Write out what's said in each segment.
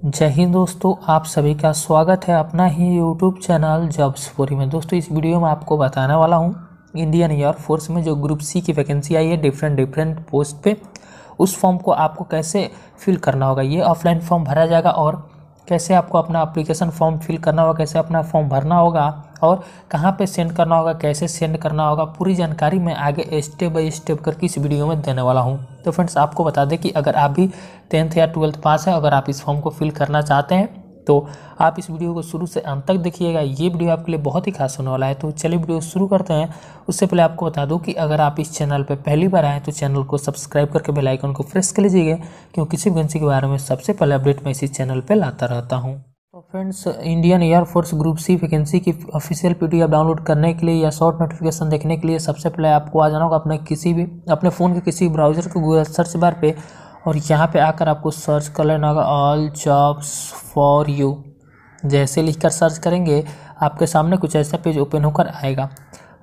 जय हिंद दोस्तों, आप सभी का स्वागत है अपना ही यूट्यूब चैनल जॉब्स फोरी में। दोस्तों, इस वीडियो में आपको बताने वाला हूँ इंडियन एयरफोर्स में जो ग्रुप सी की वैकेंसी आई है डिफरेंट डिफरेंट पोस्ट पे, उस फॉर्म को आपको कैसे फिल करना होगा? ये ऑफलाइन फॉर्म भरा जाएगा और कैसे आपको अपना अप्लीकेशन फॉर्म फिल करना होगा, कैसे अपना फॉर्म भरना होगा? और कहाँ पे सेंड करना होगा, कैसे सेंड करना होगा, पूरी जानकारी मैं आगे स्टेप बाय स्टेप करके इस वीडियो में देने वाला हूँ। तो फ्रेंड्स आपको बता दें कि अगर आप भी टेंथ या ट्वेल्थ पास है, अगर आप इस फॉर्म को फिल करना चाहते हैं तो आप इस वीडियो को शुरू से अंत तक देखिएगा। ये वीडियो आपके लिए बहुत ही खास होने वाला है। तो चलिए वीडियो शुरू करते हैं। उससे पहले आपको बता दूँ कि अगर आप इस चैनल पर पहली बार आए तो चैनल को सब्सक्राइब करके बेल आइकन को प्रेस कर लीजिएगा, क्योंकि किसी भी वैकेंसी के बारे में सबसे पहले अपडेट मैं इसी चैनल पर लाता रहता हूँ। Friends Indian Air Force group C vacancy की ऑफिशियल पीडीएफ डाउनलोड करने के लिए या शॉर्ट नोटिफिकेशन देखने के लिए सबसे पहले आपको आ जाना होगा अपने किसी भी, अपने फ़ोन के किसी ब्राउज़र को गूगल सर्च बार पे और यहाँ पे आकर आपको सर्च कर लेना होगा ऑल जॉब्स फॉर यू जैसे लिखकर सर्च करेंगे, आपके सामने कुछ ऐसा पेज ओपन होकर आएगा।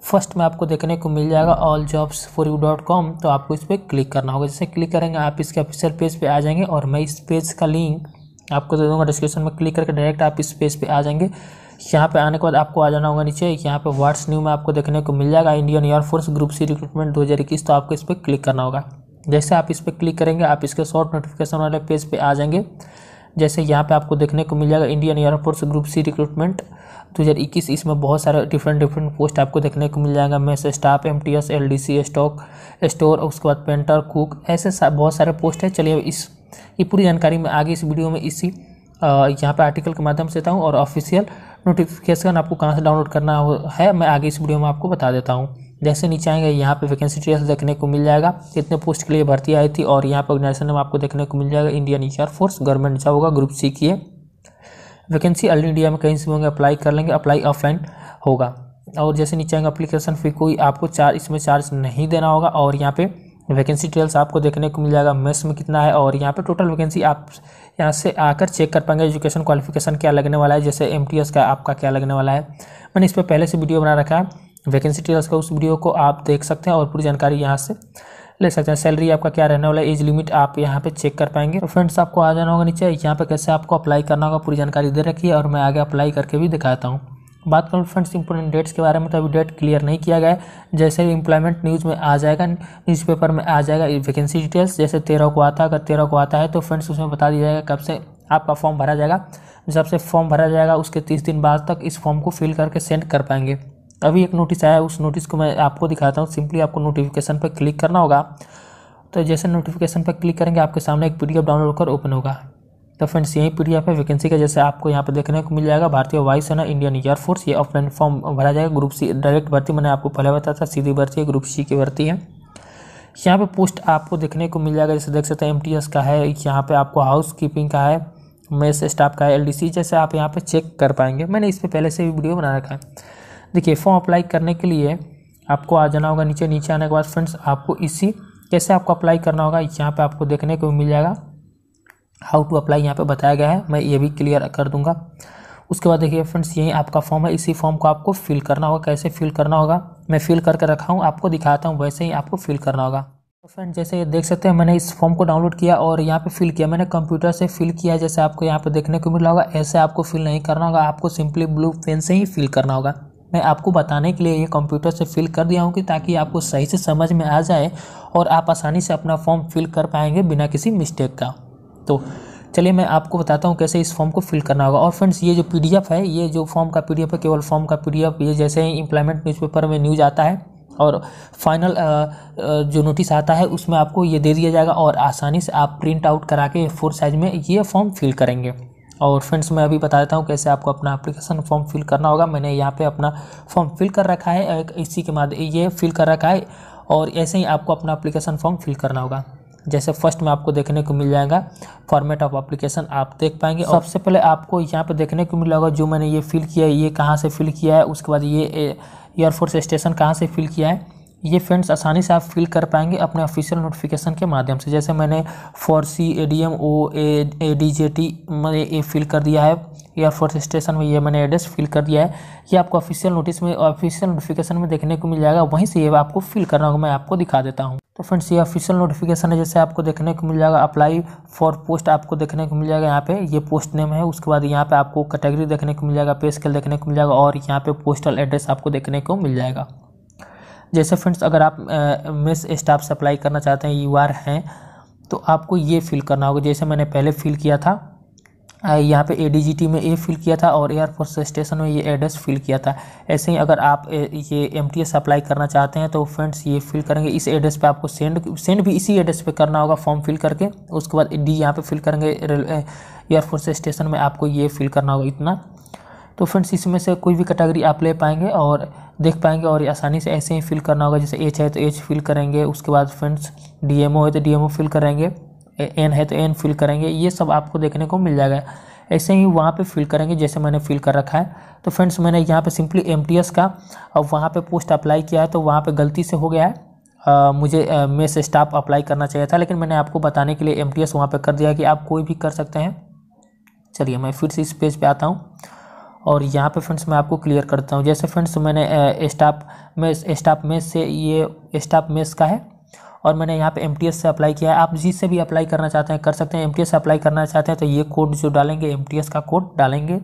फ़र्स्ट में आपको देखने को मिल जाएगा all jobs for you dot com तो आपको इस पर क्लिक करना होगा। जैसे क्लिक करेंगे, आप इसके ऑफिशियल पेज पे आ जाएँगे और मैं इस पेज का लिंक आपको दे दूँगा डिस्क्रिप्शन में क्लिक करके डायरेक्ट आप इस पेज पे आ जाएँगे। यहाँ पे आने के बाद आपको आ जाना होगा नीचे। यहाँ पे व्हाट्स न्यू में आपको देखने को मिल जाएगा। Indian Air Force group C recruitment दो हज़ार इक्कीस। तो आपको इस पर क्लिक करना होगा। जैसे आप इस पर क्लिक करेंगे आप इसके शॉर्ट नोटिफिकेशन वाले पेज पे आ जाएँगे। जैसे यहाँ पे आपको देखने को मिल जाएगा Indian Air Force group C recruitment 2021 इसमें बहुत सारे डिफरेंट डिफरेंट पोस्ट आपको देखने को मिल जाएगा। में से staff M T S L D C stock store उसके बाद पेंटर कुक ऐसे सा, बहुत सारे पोस्ट है। चलिए इस ये पूरी जानकारी मैं आगे इस वीडियो में इसी यहाँ पर आर्टिकल के माध्यम से देता हूँ और ऑफिशियल नोटिफिकेशन आपको कहाँ से डाउनलोड करना है मैं आगे इस वीडियो में आपको बता देता हूँ। जैसे नीचे आएँगे, यहाँ पे वैकेंसी डिटेल्स देखने को मिल जाएगा। कितने पोस्ट के लिए भर्ती आई थी और यहाँ पर ऑर्गेनाइजेशन में आपको देखने को मिल जाएगा इंडियन फोर्स गवर्नमेंट जॉब होगा ग्रुप सी की है। वैकेंसी ऑल इंडिया में कहीं से होंगे अप्लाई कर लेंगे अप्लाई ऑफलाइन होगा। और जैसे नीचे आएँगे अप्लीकेशन फ़ी कोई आपको चार्ज इसमें चार्ज नहीं देना होगा और यहाँ पे वैकेंसी डिटेल्स आपको देखने को मिल जाएगा। मेस में कितना है और यहाँ पे टोटल वैकेंसी आप यहाँ से आकर चेक कर पाएँगे एजुकेशन क्वालिफिकेशन क्या लगने वाला है, जैसे एमटीएस का आपका क्या लगने वाला है। मैंने इस पर पहले से वीडियो बना रखा है। वैकेंसी डिटेल्स का उस वीडियो को आप देख सकते हैं और पूरी जानकारी यहाँ से ले सकते हैं। सैलरी आपका क्या रहने वाला है एज लिमिट आप यहाँ पे चेक कर पाएँगे। तो फ्रेंड्स आपको आ जाना होगा नीचे। यहाँ पे कैसे आपको अप्लाई करना होगा, पूरी जानकारी दे रखी है और मैं आगे अप्लाई करके भी दिखाता हूँ। बात करूँ फ्रेंड्स इंपोर्टेंट डेट्स के बारे में तो अभी डेट क्लियर नहीं किया गया है। जैसे ही न्यूज़ में आ जाएगा न्यूज़पेपर में आ जाएगा वैकेंसी डिटेल्स जैसे तेरह को आता है, अगर तेरह को आता है तो फ्रेंड्स उसमें बता दिया जाएगा कब से आपका फॉर्म भरा जाएगा। जब से फॉर्म भरा जाएगा, उसके तीस दिन बाद तक इस फॉर्म को फिल करके सेंड कर पाएँगे। अभी एक नोटिस आया उस नोटिस को मैं आपको दिखाता हूँ। सिंपली आपको नोटिफिकेशन पर क्लिक करना होगा। तो जैसे नोटिफिकेशन पर क्लिक करेंगे, आपके सामने एक पीडीएफ डाउनलोड कर ओपन होगा। तो फ्रेंड्स यही पीडीएफ है वैकेंसी का जैसे आपको यहाँ पर देखने को मिल जाएगा। भारतीय वायुसेना इंडियन एयरफोर्स ये ऑफलाइन फॉर्म भरा जाएगा। ग्रुप सी डायरेक्ट भर्ती, मैंने आपको पहले बताया था, सीधी भर्ती है ग्रुप सी की भर्ती है। यहाँ पे पोस्ट आपको देखने को मिल जाएगा, जैसे देख सकते हैं एमटीएस का है, यहाँ पे आपको हाउस कीपिंग का है मेस स्टाफ का है एलडीसी जैसे आप यहाँ पे चेक कर पाएँगे। मैंने इस पर पहले से भी वीडियो बना रखा है। देखिए फॉर्म अप्लाई करने के लिए आपको आ जाना होगा, नीचे नीचे आने के बाद फ्रेंड्स आपको इसी, कैसे आपको अप्लाई करना होगा, यहाँ पर आपको देखने को मिल जाएगा। हाउ टू अप्लाई यहाँ पे बताया गया है, मैं ये भी क्लियर कर दूँगा। उसके बाद देखिए फ्रेंड्स यही आपका फॉर्म है, इसी फॉर्म को आपको फिल करना होगा। कैसे फिल करना होगा? मैं फिल करके रखा हूँ, आपको दिखाता हूँ, वैसे ही आपको फिल करना होगा। तो फ्रेंड जैसे ये देख सकते हैं, मैंने इस फॉर्म को डाउनलोड किया और यहाँ पे फिल किया। मैंने कंप्यूटर से फिल किया, जैसे आपको यहाँ पे देखने को मिल होगा, ऐसे आपको फिल नहीं करना होगा। आपको सिंपली ब्लू पेन से ही फिल करना होगा। मैं आपको बताने के लिए ये कंप्यूटर से फिल कर दिया हूँ कि ताकि आपको सही से समझ में आ जाए और आप आसानी से अपना फॉर्म फिल कर पाएँगे बिना किसी मिस्टेक का। तो चलिए मैं आपको बताता हूँ कैसे इस फॉर्म को फिल करना होगा। और फ्रेंड्स ये जो पीडीएफ है, ये जो फॉर्म का पीडीएफ है, केवल फॉर्म का पीडीएफ ये जैसे ही इम्प्लॉयमेंट न्यूज़पेपर में न्यूज़ आता है और फाइनल जो नोटिस आता है, उसमें आपको ये दे दिया जाएगा और आसानी से आप प्रिंट आउट करा के फोर साइज़ में ये फॉर्म फिल करेंगे। और फ्रेंड्स मैं अभी बता देता हूँ कैसे आपको अपना एप्लीकेशन फॉर्म फिल करना होगा। मैंने यहाँ पे अपना फॉर्म फिल कर रखा है इसी के माध्यम ये फिल कर रखा है और ऐसे ही आपको अपना एप्लीकेशन फॉर्म फिल करना होगा। जैसे फ़र्स्ट में आपको देखने को मिल जाएगा फॉर्मेट ऑफ़ एप्लीकेशन आप देख पाएँगे। और सबसे पहले आपको यहाँ पर देखने को मिल जाएगा जो मैंने ये फिल किया है, ये कहाँ से फिल किया है, उसके बाद ये एयरफोर्स स्टेशन कहाँ से फिल किया है। ये फ्रेंड्स आसानी से आप फिल कर पाएँगे अपने ऑफिशियल नोटिफिकेशन के माध्यम से। जैसे मैंने four C A D M O A D J T ये फिल कर दिया है। या एयरफोर्स स्टेशन में ये मैंने एड्रेस फिल कर दिया है। ये आपको ऑफिशियल नोटिस में ऑफिशियल नोटिफिकेशन में देखने को मिल जाएगा। वहीं से ये आपको फिल करना होगा, मैं आपको दिखा देता हूँ। तो फ्रेंड्स ये ऑफिशियल नोटिफिकेशन है, जैसे आपको देखने को मिल जाएगा। अप्लाई फॉर पोस्ट आपको देखने को मिल जाएगा यहाँ पे। ये पोस्ट नेम है, उसके बाद यहाँ पे आपको कैटेगरी देखने को मिल जाएगा पे स्केल देखने को मिल जाएगा और यहाँ पे पोस्टल एड्रेस आपको देखने को मिल जाएगा। जैसे फ्रेंड्स अगर आप मिस स्टाफ से अप्लाई करना चाहते हैं यू आर हैं तो आपको ये फिल करना होगा। जैसे मैंने पहले फिल किया था यहाँ पे ए में ए फिल किया था और एयरफोर्स स्टेशन में ये एड्रेस फिल किया था। ऐसे ही अगर आप ये एम अप्लाई करना चाहते हैं तो फ्रेंड्स ये फिल करेंगे। इस एड्रेस पे आपको सेंड सेंड भी इसी एड्रेस पे करना होगा फॉर्म फिल करके। उसके बाद डी यहाँ पे फिल करेंगे एयरफोर्स स्टेशन में आपको ये फिल करना होगा इतना। तो फ्रेंड्स इसमें से कोई भी कैटेगरी आप ले पाएँगे और देख पाएँगे और आसानी से ऐसे ही फिल करना होगा। जैसे एच है तो एच फिल करेंगे उसके बाद फ्रेंड्स डीएमओ है तो डीएमओ फिल करेंगे एन है तो एन फिल करेंगे ये सब आपको देखने को मिल जाएगा। ऐसे ही वहाँ पे फिल करेंगे जैसे मैंने फिल कर रखा है। तो फ्रेंड्स मैंने यहाँ पे सिंपली एमटीएस का अब वहाँ पे पोस्ट अप्लाई किया है तो वहाँ पे गलती से हो गया है। आ, मुझे मेस स्टाफ अप्लाई करना चाहिए था लेकिन मैंने आपको बताने के लिए एम टी वहाँ पर कर दिया कि आप कोई भी कर सकते हैं। चलिए मैं फिर से इस पेज पे आता हूँ। और यहाँ पे फ्रेंड्स मैं आपको क्लियर करता हूँ। जैसे फ्रेंड्स मैंने स्टाफ में स्टाफ मेस से ये स्टाफ मेस का है और मैंने यहाँ पे एमटीएस से अप्लाई किया है। आप जिससे भी अप्लाई करना चाहते हैं, कर सकते हैं। एम से अप्लाई करना चाहते हैं तो ये कोड जो डालेंगे एमटीएस का कोड डालेंगे।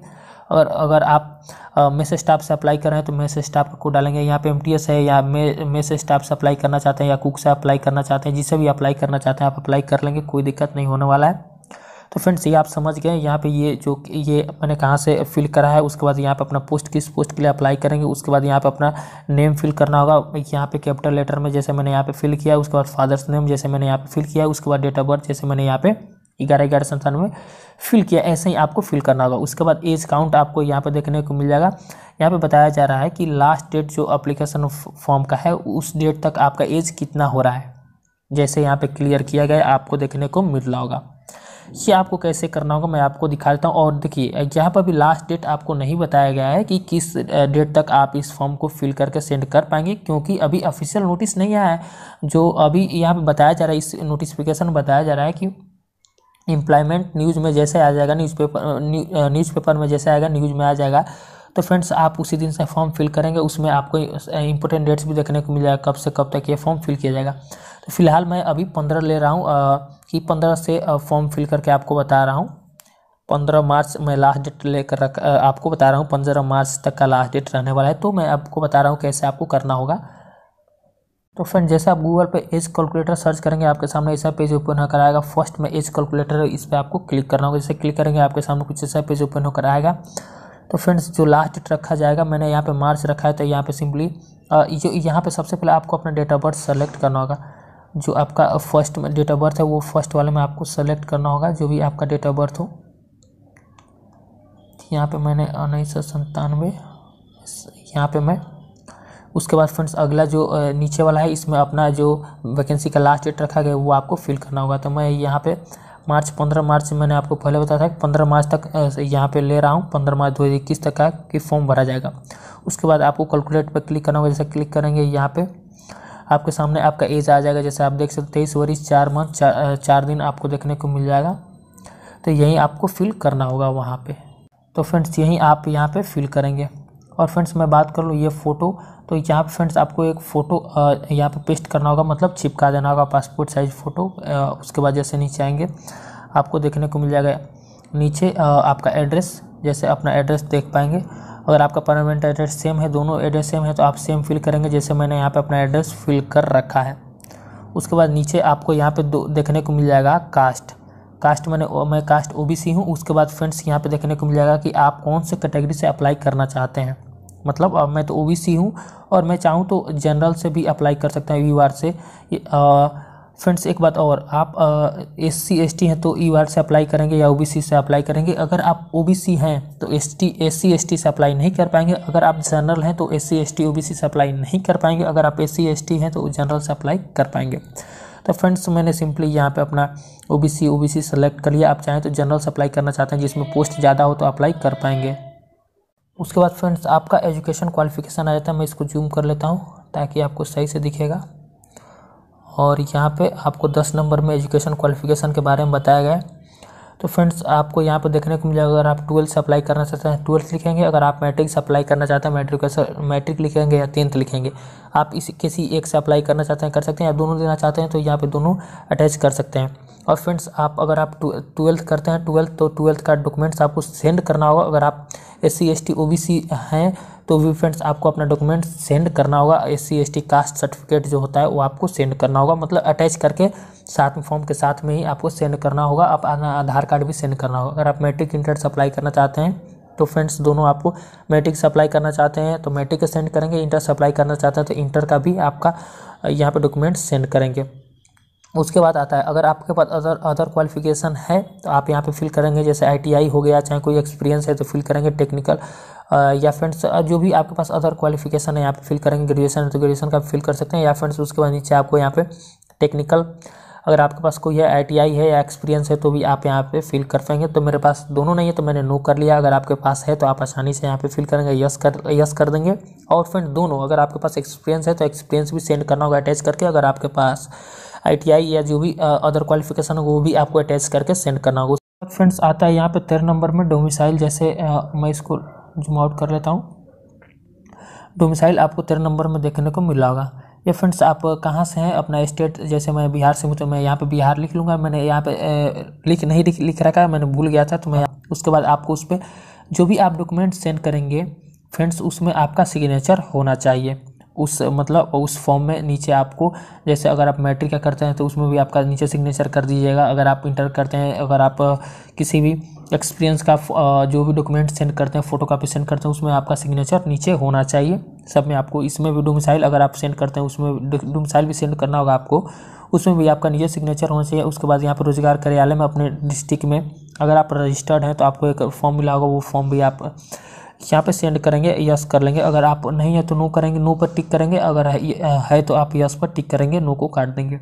और अगर आप मेस स्टाफ से अप्लाई कर रहे हैं तो मेस स्टाफ का कोड डालेंगे। यहाँ पे एम है या मेस स्टाफ से अप्लाई करना चाहते हैं या कुक से अप्लाई करना चाहते हैं जिससे भी अप्लाई करना चाहते हैं, आप अप्लाई कर लेंगे, कोई दिक्कत नहीं होने वाला है। तो फ्रेंड्स ये आप समझ गए यहाँ पे ये जो ये मैंने कहाँ से फिल करा है उसके बाद यहाँ पे अपना पोस्ट किस पोस्ट के लिए अप्लाई करेंगे उसके बाद यहाँ पे अपना नेम फिल करना होगा यहाँ पे कैपिटल लेटर में जैसे मैंने यहाँ पे फिल किया उसके बाद फादर्स नेम जैसे मैंने यहाँ पे फिल किया उसके बाद डेट ऑफ़ बर्थ जैसे मैंने यहाँ पे ग्यारह ग्यारह संतानवे फिल किया ऐसे ही आपको फिल करना होगा उसके बाद एज काउंट आपको यहाँ पे देखने को मिल जाएगा यहाँ पे बताया जा रहा है कि लास्ट डेट जो अप्लीकेशन फॉर्म का है उस डेट तक आपका एज कितना हो रहा है जैसे यहाँ पे क्लियर किया गया आपको देखने को मिल रहा होगा ये आपको कैसे करना होगा, मैं आपको दिखा देता हूँ। और देखिए, यहाँ पर भी लास्ट डेट आपको नहीं बताया गया है कि किस डेट तक आप इस फॉर्म को फिल करके सेंड कर पाएँगे, क्योंकि अभी ऑफिशियल नोटिस नहीं आया है। जो अभी यहाँ पे बताया जा रहा है, इस नोटिफिकेशन बताया जा रहा है कि एम्प्लॉयमेंट न्यूज़ में जैसे आ जाएगा न्यूज़पेपर न्यूज़पेपर में जैसे आएगा न्यूज़ में आ जाएगा। तो फ्रेंड्स आप उसी दिन से फॉर्म फिल करेंगे, उसमें आपको इंपॉर्टेंट डेट्स भी देखने को मिल जाएगा, कब से कब तक ये फॉर्म फिल किया जाएगा। तो फ़िलहाल मैं अभी पंद्रह ले रहा हूँ कि पंद्रह से फॉर्म फिल करके आपको बता रहा हूँ। पंद्रह मार्च मैं लास्ट डेट लेकर रख आपको बता रहा हूँ, पंद्रह मार्च तक का लास्ट डेट रहने वाला है। तो मैं आपको बता रहा हूँ कैसे आपको करना होगा। तो फ्रेंड जैसे आप गूगल पे एज कैलकुलेटर सर्च करेंगे, आपके सामने ऐसा पेज ओपन होकर आएगा। फ़र्स्ट में एज कैलकुलेटर इस पर आपको क्लिक करना होगा। जैसे क्लिक करेंगे, आपके सामने कुछ ऐसा पेज ओपन होकर आएगा। तो फ्रेंड्स जो लास्ट डेट रखा जाएगा, मैंने यहाँ पे मार्च रखा है तो यहाँ पे सिंपली जो, यहाँ पे सबसे पहले आपको अपना डेट ऑफ़ बर्थ सेलेक्ट करना होगा। जो आपका फ़र्स्ट डेट ऑफ़ बर्थ है, वो फ़र्स्ट वाले में आपको सेलेक्ट करना होगा, जो भी आपका डेट ऑफ़ बर्थ हो। यहाँ पे मैंने उन्नीस सौ संतानवे यहाँ पर मैं, उसके बाद फ्रेंड्स अगला जो नीचे वाला है, इसमें अपना जो वैकेंसी का लास्ट डेट रखा गया, वो आपको फिल करना होगा। तो मैं यहाँ पे मार्च, पंद्रह मार्च मैंने आपको पहले बताया था कि पंद्रह मार्च तक यहाँ पे ले रहा हूँ, पंद्रह मार्च दो हज़ार इक्कीस तक का कि फॉर्म भरा जाएगा। उसके बाद आपको कैलकुलेट पर क्लिक करना होगा, जैसे क्लिक करेंगे यहाँ पे आपके सामने आपका एज आ जाएगा जैसे आप देख सकते हैं तेईस वरीस चार मंथ चार, चार दिन आपको देखने को मिल जाएगा। तो यहीं आपको फिल करना होगा वहाँ पर तो फ्रेंड्स यहीं आप यहाँ पर फिल करेंगे। और फ्रेंड्स मैं बात कर लूँ ये फ़ोटो तो यहाँ पे फ्रेंड्स आपको एक फ़ोटो यहाँ पे पेस्ट करना होगा मतलब चिपका देना होगा पासपोर्ट साइज़ फ़ोटो उसके बाद जैसे नीचे आएँगे आपको देखने को मिल जाएगा। नीचे आपका एड्रेस जैसे अपना एड्रेस देख पाएँगे। अगर आपका परमानेंट एड्रेस सेम है, दोनों एड्रेस सेम है तो आप सेम फिल करेंगे जैसे मैंने यहाँ पे अपना एड्रेस फिल कर रखा है। उसके बाद नीचे आपको यहाँ पे दो देखने को मिल जाएगा कास्ट कास्ट मैंने मैं कास्ट ओबीसी हूँ, उसके बाद फ्रेंड्स यहाँ पे देखने को मिल जाएगा कि आप कौन से कैटेगरी से अप्लाई करना चाहते हैं। मतलब अब मैं तो ओबीसी हूँ और मैं चाहूँ तो जनरल से भी अप्लाई कर सकता हूँ यू से फ्रेंड्स, एक बात और, आप एस सी एस टी हैं तो ई आर से अप्लाई करेंगे या ओबीसी से अप्लाई करेंगे। अगर आप ओबीसी हैं तो S T S C S T से अप्लाई नहीं कर पाएँगे। अगर आप जनरल हैं तो S C S T O B C से अप्लाई नहीं कर पाएँगे। अगर आप एस सी एस टी हैं तो जनरल से अप्लाई कर पाएँगे। तो फ्रेंड्स, मैंने सिंपली यहाँ पे अपना O B C O B C select कर लिया। आप चाहें तो जनरल से अप्लाई करना चाहते हैं, जिसमें पोस्ट ज़्यादा हो तो अप्लाई कर पाएँगे। उसके बाद फ्रेंड्स, आपका एजुकेशन क्वालिफिकेशन आ जाता है। मैं इसको जूम कर लेता हूँ ताकि आपको सही से दिखेगा। और यहाँ पे आपको दस नंबर में एजुकेशन क्वालिफिकेशन के बारे में बताया गया है। तो फ्रेंड्स, आपको यहाँ पर देखने को मिलेगा अगर आप ट्वेल्थ से अप्लाई करना चाहते हैं, ट्वेल्थ लिखेंगे। अगर आप मैट्रिक से अप्लाई करना चाहते हैं, मैट्रिक मैट्रिक लिखेंगे या टेंथ लिखेंगे, आप इस, किसी एक से अप्लाई करना चाहते हैं, कर सकते हैं, या दोनों देना चाहते हैं तो यहाँ पे दोनों अटैच कर सकते हैं। और फ्रेंड्स, आप, अगर आप ट्वेल्थ करते हैं, ट्वेल्थ तो ट्वेल्थ का डॉक्यूमेंट्स आपको सेंड करना होगा। अगर आप S C S T O B C हैं तो भी फ्रेंड्स आपको अपना डॉक्यूमेंट सेंड करना होगा एस सी कास्ट सर्टिफिकेट जो होता है, वो आपको सेंड करना होगा। मतलब अटैच करके साथ में फॉर्म के साथ में ही आपको सेंड करना होगा। आप आधार कार्ड भी सेंड करना होगा। अगर आप मेट्रिक इंटर अप्लाई करना चाहते हैं तो फ्रेंड्स दोनों आपको मैट्रिक सप्लाई करना चाहते हैं। तो मैट्रिक का सेंड करेंगे इंटर सप्लाई करना चाहते हैं तो इंटर का भी आपका यहाँ पे डॉक्यूमेंट सेंड करेंगे। उसके बाद आता है, अगर आपके पास अदर अदर क्वालिफिकेशन है तो आप यहाँ पे फिल करेंगे। जैसे आईटीआई हो गया, चाहे कोई एक्सपीरियंस है तो फिल करेंगे टेक्निकल या फ्रेंड्स जो भी आपके पास अदर क्वालिफिकेशन है, यहाँ पे फिल करेंगे ग्रेजुएशन तो ग्रेजुएशन का फिल कर सकते हैं, या फ्रेंड्स उसके बाद नीचे आपको यहाँ पे टेक्निकल अगर आपके पास कोई है आई है या एक्सपीरियंस है तो भी आप यहाँ पे फिल कर पाएँगे। तो मेरे पास दोनों नहीं है तो मैंने नो कर लिया। अगर आपके पास है तो आप आसानी से यहाँ पे फिल करेंगे यस कर यस कर देंगे। और फ्रेंड दोनों, अगर आपके पास एक्सपीरियंस है तो एक्सपीरियंस भी सेंड करना होगा अटैच करके। अगर आपके पास आईटीआई या जो भी अदर क्वालिफिकेशन है, वो भी आपको अटैच करके सेंड करना होगा। फ्रेंड्स आता है यहाँ पे तेरह नंबर में डोमिसाइल जैसे मैं इसको जूम आउट कर लेता हूँ। डोमिसाइल आपको तेरह नंबर में देखने को मिला होगा। ये फ्रेंड्स आप कहाँ से हैं? अपना स्टेट जैसे मैं बिहार से हूँ तो मैं यहाँ पे बिहार लिख लूँगा। मैंने यहाँ पे लिख, नहीं लिख लिख रखा, मैंने भूल गया था तो मैं उसके बाद आपको उस पर जो भी आप डॉक्यूमेंट सेंड करेंगे फ्रेंड्स उसमें आपका सिग्नेचर होना चाहिए। उस मतलब उस फॉर्म में नीचे आपको, जैसे अगर आप मैट्रिक का करते हैं तो उसमें भी आपका नीचे सिग्नेचर कर दीजिएगा। अगर आप इंटर करते हैं, अगर आप किसी भी एक्सपीरियंस का जो भी डॉक्यूमेंट सेंड करते हैं फ़ोटो कापी सेंड करते हैं, उसमें आपका सिग्नेचर नीचे होना चाहिए। सब में आपको इसमें भी डोमिसाइल अगर आप सेंड करते हैं, उसमें डोमिसाइल भी सेंड करना होगा आपको। उसमें भी आपका नीचे सिग्नेचर होना चाहिए। उसके बाद यहाँ पर रोज़गार कार्यालय में अपने डिस्ट्रिक्ट में अगर आप रजिस्टर्ड हैं तो आपको एक फॉर्म मिला होगा, वो फॉर्म भी आप यहाँ पे सेंड करेंगे यस कर लेंगे। अगर आप नहीं है तो नो करेंगे नो पर टिक करेंगे। अगर है तो आप यस पर टिक करेंगे नो को काट देंगे।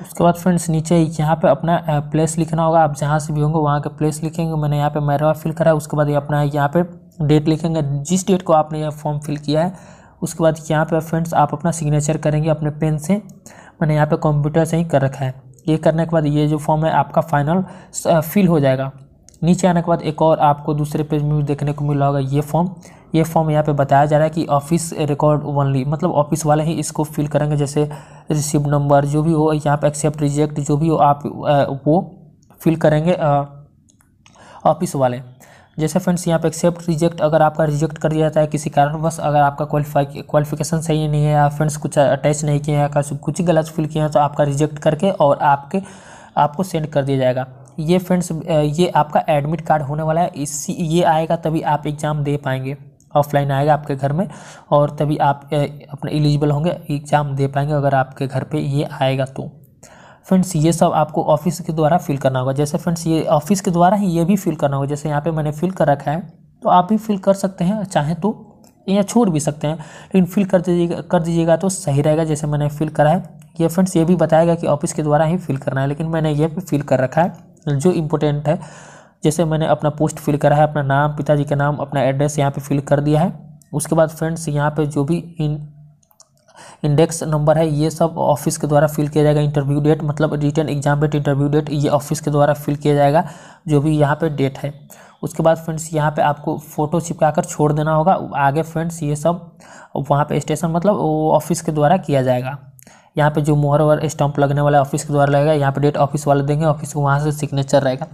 उसके बाद फ्रेंड्स नीचे यहाँ पे अपना प्लेस लिखना होगा। आप जहाँ से भी होंगे, वहाँ का प्लेस लिखेंगे। मैंने यहाँ पे मैरवा फिल करा। उसके बाद ये अपना यहाँ पे डेट लिखेंगे। जिस डेट को आपने यह फॉर्म फिल किया है, उसके बाद यहाँ पे फ्रेंड्स आप अपना सिग्नेचर करेंगे अपने पेन से। मैंने यहाँ पर कंप्यूटर से ही कर रखा है। ये करने के बाद ये जो फॉर्म है, आपका फाइनल फिल हो जाएगा। नीचे आने के बाद एक और आपको दूसरे पेज में देखने को मिला होगा ये फॉर्म ये फॉर्म यहाँ पे बताया जा रहा है कि ऑफ़िस रिकॉर्ड ओनली मतलब ऑफ़िस वाले ही इसको फिल करेंगे, जैसे रिसीव नंबर जो भी हो, यहाँ पे एक्सेप्ट रिजेक्ट जो भी हो, आप वो फिल करेंगे ऑफ़िस वाले। जैसे फ्रेंड्स यहाँ पे एक्सेप्ट रिजेक्ट अगर आपका रिजेक्ट कर दिया जाता है किसी कारणवश अगर आपका क्वालिफाई क्वालिफिकेशन सही नहीं है या फ्रेंड्स कुछ अटैच नहीं किया है कुछ गलत फिल किया है तो आपका रिजेक्ट करके और आपके, आपको सेंड कर दिया जाएगा। ये फ्रेंड्स ये आपका एडमिट कार्ड होने वाला है। इसी ये आएगा तभी आप एग्ज़ाम दे पाएँगे। ऑफलाइन आएगा आपके घर में और तभी आप अपने एलिजिबल होंगे एग्ज़ाम दे पाएँगे अगर आपके घर पे ये आएगा तो। फ्रेंड्स ये सब आपको ऑफ़िस के द्वारा फिल करना होगा। जैसे फ्रेंड्स ये ऑफ़िस के द्वारा ही ये भी फिल करना होगा। जैसे यहाँ पे मैंने फिल कर रखा है तो आप भी फिल कर सकते हैं, चाहें तो या छोड़ भी सकते हैं। लेकिन फिल कर दीजिएगा कर दीजिएगा तो सही रहेगा, जैसे मैंने फिल करा है। ये फ्रेंड्स ये भी बताएगा कि ऑफ़िस के द्वारा ही फिल करना है, लेकिन मैंने ये भी फिल कर रखा है। जो इम्पोर्टेंट है। जैसे मैंने अपना पोस्ट फिल करा है, अपना नाम, पिताजी का नाम, अपना एड्रेस यहाँ पे फिल कर दिया है। उसके बाद फ्रेंड्स यहाँ पे जो भी इन इंडेक्स नंबर है, ये सब ऑफ़िस के द्वारा फिल किया जाएगा। इंटरव्यू डेट मतलब return exam date interview date ये ऑफ़िस के द्वारा फिल किया जाएगा, जो भी यहाँ पे डेट है। उसके बाद फ्रेंड्स यहाँ पे आपको फ़ोटो चिपका कर छोड़ देना होगा। आगे फ्रेंड्स ये सब वहाँ पे स्टेशन मतलब ऑफ़िस के द्वारा किया जाएगा। यहाँ पे जो मोहर और स्टम्प लगने वाला ऑफ़िस के द्वारा लगेगा यहाँ पे डेट ऑफ़िस वाले देंगे ऑफ़िस को वहाँ से सिग्नेचर रहेगा।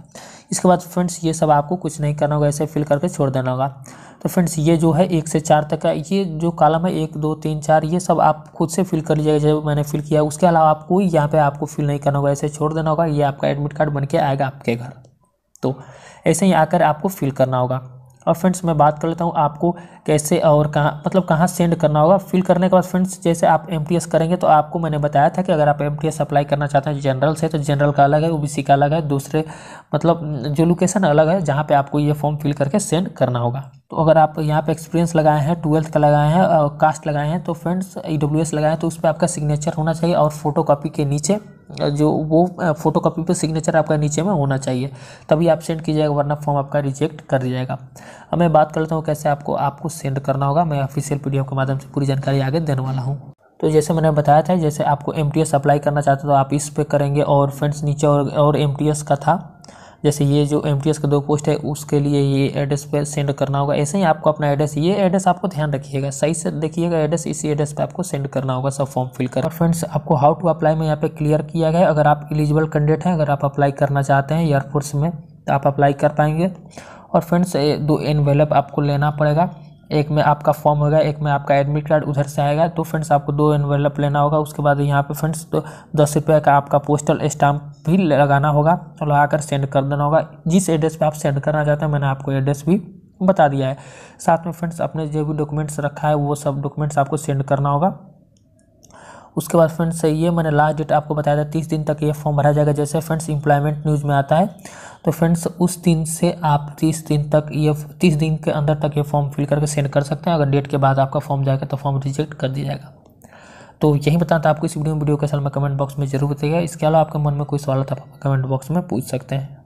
इसके बाद फ्रेंड्स ये सब आपको कुछ नहीं करना होगा, ऐसे फिल करके छोड़ देना होगा। तो फ्रेंड्स ये जो है एक से चार तक का, ये जो कॉलम है, एक, दो, तीन, चार, ये सब आप खुद से फिल कर लीजिएगा, जब मैंने फिल किया, उसके अलावा आप कोई यहाँ पे आपको फिल नहीं करना होगा, ऐसे छोड़ देना होगा, ये आपका एडमिट कार्ड बन के आएगा आपके घर। तो ऐसे ही आकर आपको फिल करना होगा। और फ्रेंड्स मैं बात कर लेता हूँ आपको कैसे और कहाँ मतलब कहाँ सेंड करना होगा। फिल करने के बाद फ्रेंड्स जैसे आप एमटीएस करेंगे तो आपको मैंने बताया था कि अगर आप एमटीएस अप्लाई करना चाहते हैं जनरल से तो जनरल का अलग है ओ का अलग है, दूसरे मतलब जो लोकेशन अलग है, जहाँ पर आपको ये फॉर्म फिल करके सेंड करना होगा। तो अगर आप यहाँ पे एक्सपीरियंस लगाए हैं ट्वेल्थ का लगाए हैं और कास्ट लगाए हैं तो फ्रेंड्स ई डब्ल्यू एस लगाए हैं तो उस पर आपका सिग्नेचर होना चाहिए और फ़ोटो कॉपी के नीचे जो वो फ़ोटो कॉपी पे सिग्नेचर आपका नीचे में होना चाहिए। तभी आप सेंड कीजिएगा वरना फॉर्म आपका रिजेक्ट कर दिया जाएगा। अब मैं बात करता हूँ कैसे आपको आपको सेंड करना होगा। मैं ऑफिशियल पीडीएफ के माध्यम से पूरी जानकारी आगे देने वाला हूँ। तो जैसे मैंने बताया था जैसे आपको एमटीएस अप्लाई करना चाहते हो तो आप इस पर करेंगे और फ्रेंड्स नीचे और, और एमटीएस का था। जैसे ये जो एमटीएस का दो पोस्ट है, उसके लिए ये एड्रेस पर सेंड करना होगा। ऐसे ही आपको अपना एड्रेस ये एड्रेस आपको ध्यान रखिएगा। सही से देखिएगा एड्रेस इसी एड्रेस पर आपको सेंड करना होगा सब फॉर्म फिल कर फ्रेंड्स आपको हाउ टू अप्लाई में यहाँ पे क्लियर किया गया अगर आप एलिजिबल कैंडिडेट हैं, अगर आप अप्लाई करना चाहते हैं एयरफोर्स में तो आप अप्लाई कर पाएँगे। और फ्रेंड्स दो एनवेलप आपको लेना पड़ेगा। एक में आपका फॉर्म होगा, एक में आपका एडमिट कार्ड उधर से आएगा। तो फ्रेंड्स आपको दो एनवेलप लेना होगा, उसके बाद यहाँ पे फ्रेंड्स तो दस रुपये का आपका पोस्टल स्टाम्प भी लगाना होगा और लगा कर सेंड कर देना होगा। जिस एड्रेस पे आप सेंड करना चाहते हैं, मैंने आपको एड्रेस भी बता दिया है। साथ में फ्रेंड्स अपने जो भी डॉक्यूमेंट्स रखा है, वो सब डॉक्यूमेंट्स आपको सेंड करना होगा। उसके बाद फ्रेंड्स ये मैंने लास्ट डेट आपको बताया था, तीस दिन तक ये फॉर्म भरा जाएगा। जैसे फ्रेंड्स इंप्लॉयमेंट न्यूज़ में आता है तो फ्रेंड्स उस दिन से आप तीस दिन तक ये तीस दिन के अंदर तक ये फॉर्म फिल करके सेंड कर सकते हैं। अगर डेट के बाद आपका फॉर्म जाएगा तो फॉर्म रिजेक्ट कर दिया जाएगा। तो यही बताता आपको इस वीडियो में वीडियो के साल में कमेंट बॉक्स में ज़रूर बताइएगा। इसके अलावा आपके मन में कोई सवाल था, आप कमेंट बॉक्स में पूछ सकते हैं।